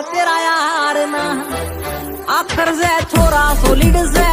तेरा यार ना। आखर से छोरा सोलिड से